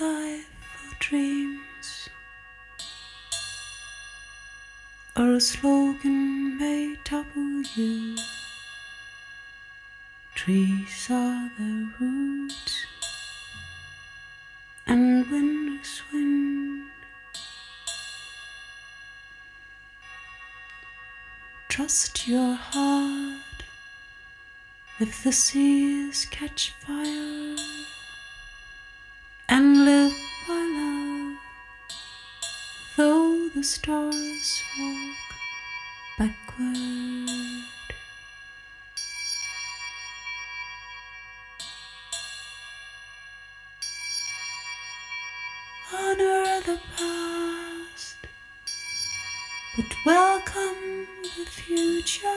for dreams, or a slogan may topple you. Trees are the roots, and wind is wind. Trust your heart if the seas catch fire the stars walk backward. Honor the past, but welcome the future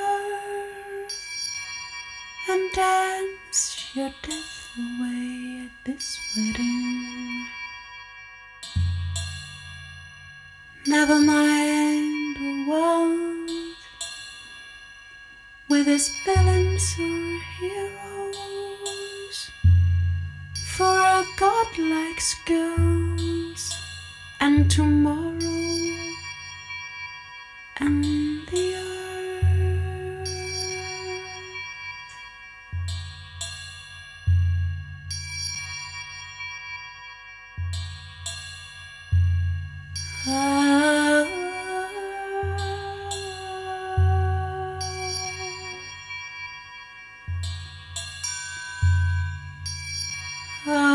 and dance your death away at this wedding. this balance or heroes. For a godlike skills and tomorrow and Ah.